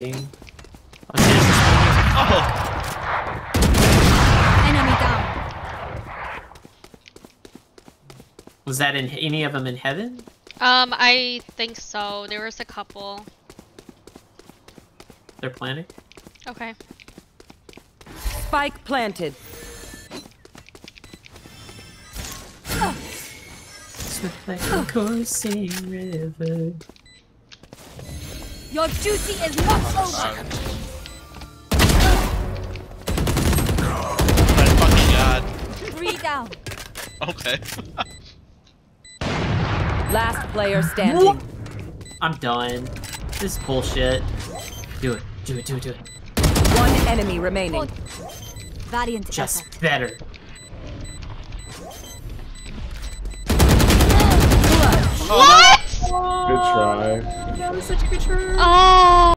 Oh, oh. Enemy down. Was that in any of them in heaven? Um, I think so. There was a couple. They're planning. Okay. Spike planted. Swift like a coursing river. Your duty is not over. My fucking god. Three down. Okay. Last player standing. I'm done. This is bullshit. Do it. Do it. Do it. Do it. One enemy remaining. Valiant effort. Just better. Try. That was such a good try. Oh.